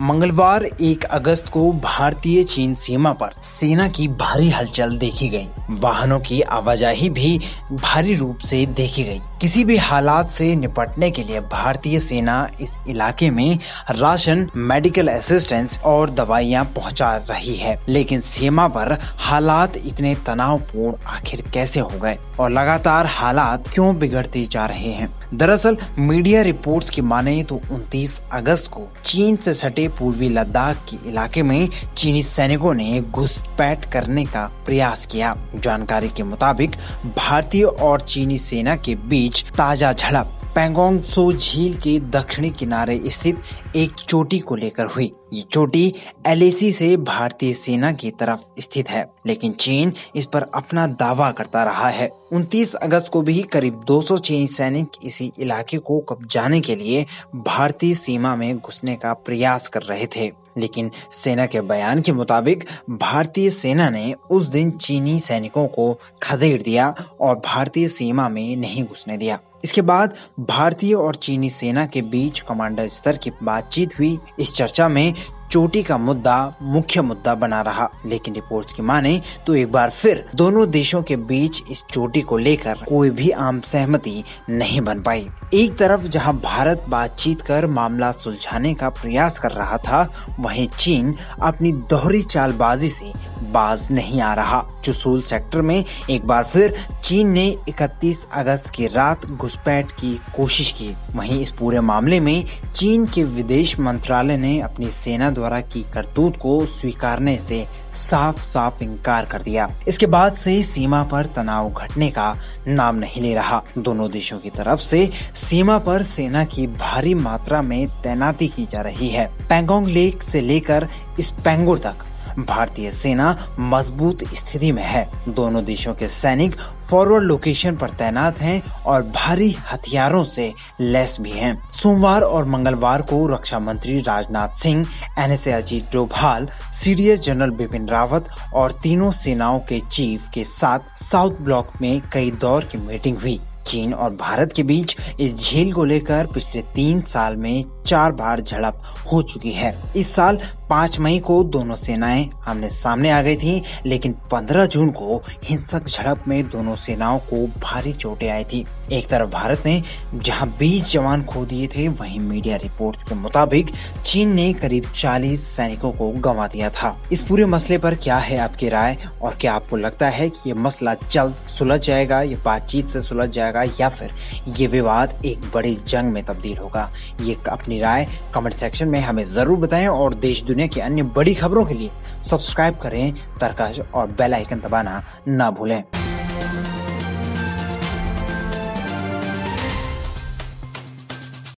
मंगलवार 1 अगस्त को भारतीय चीन सीमा पर सेना की भारी हलचल देखी गई। वाहनों की आवाजाही भी भारी रूप से देखी गई। किसी भी हालात से निपटने के लिए भारतीय सेना इस इलाके में राशन मेडिकल असिस्टेंस और दवाइयाँ पहुँचा रही है लेकिन सीमा पर हालात इतने तनावपूर्ण आखिर कैसे हो गए और लगातार हालात क्यों बिगड़ते जा रहे हैं दरअसल मीडिया रिपोर्ट्स की माने तो 29 अगस्त को चीन से सटे पूर्वी लद्दाख के इलाके में चीनी सैनिकों ने घुसपैठ करने का प्रयास किया। जानकारी के मुताबिक, भारतीय और चीनी सेना के बीच ताज़ा झड़प पैंगोंग सो झील के दक्षिणी किनारे स्थित एक चोटी को लेकर हुई। ये चोटी एलएसी से भारतीय सेना की तरफ़ स्थित है, लेकिन चीन इस पर अपना दावा करता रहा है। 29 अगस्त को भी करीब 200 चीनी सैनिक इसी इलाके को कब्जाने के लिए भारतीय सीमा में घुसने का प्रयास कर रहे थे। लेकिन सेना के बयान के मुताबिक, भारतीय सेना ने उस दिन चीनी सैनिकों को खदेड़ दिया और भारतीय सीमा में नहीं घुसने दिया। इसके बाद भारतीय और चीनी सेना के बीच कमांडर स्तर की बातचीत हुई। इस चर्चा में चोटी का मुद्दा मुख्य मुद्दा बना रहा। लेकिन रिपोर्ट्स की माने तो एक बार फिर दोनों देशों के बीच इस चोटी को लेकर कोई भी आम सहमति नहीं बन पाई। एक तरफ़ जहाँ भारत बातचीत कर मामला सुलझाने का प्रयास कर रहा था, वहीं चीन अपनी दोहरी चालबाजी से बाज नहीं आ रहा। चुसूल सेक्टर में एक बार फिर चीन ने 31 अगस्त की रात घुसपैठ की कोशिश की। वहीं इस पूरे मामले में चीन के विदेश मंत्रालय ने अपनी सेना द्वारा की करतूत को स्वीकारने से साफ़ साफ़ इनकार कर दिया। इसके बाद से सीमा पर तनाव घटने का नाम नहीं ले रहा। दोनों देशों की तरफ़ से सीमा पर सेना की भारी मात्रा में तैनाती की जा रही है। पेंगोंग लेक से लेकर इस पैंगुर तक भारतीय सेना मज़बूत स्थिति में है। दोनों देशों के सैनिक फॉरवर्ड लोकेशन पर तैनात हैं और भारी हथियारों से लैस भी हैं। सोमवार और मंगलवार को रक्षा मंत्री Rajnath Singh, NSA Ajit Doval, CDS general Bipin Rawat और तीनों सेनाओं के चीफ के साथ साउथ ब्लॉक में कई दौर की मीटिंग हुई चीन और भारत के बीच इस झील को लेकर पिछले तीन साल में चार बार झड़प हो चुकी है इस साल पाँच मई को दोनों सेनाएँ आमने सामने आ गई थी, लेकिन 15 जून को हिंसक झड़प में दोनों सेनाओं को भारी चोटें आई थी। एक तरफ़ भारत ने जहाँ 20 जवान खो दिए थे, वहीं मीडिया रिपोर्ट्स के मुताबिक चीन ने करीब 40 सैनिकों को गंवा दिया था। इस पूरे मसले पर क्या है आपकी राय? और क्या आपको लगता है कि ये मसला जल्द सुलझ जाएगा, ये बातचीत से सुलझ जाएगा, या फिर ये विवाद एक बड़ी जंग में तब्दील होगा? ये अपनी राय कमेंट सेक्शन में हमें ज़रूर बताएँ और देश दुनिया की अन्य बड़ी खबरों के लिए सब्सक्राइब करें तरकश और बेल आइकन दबाना ना भूलें।